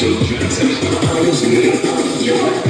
Michael Jackson. I was here.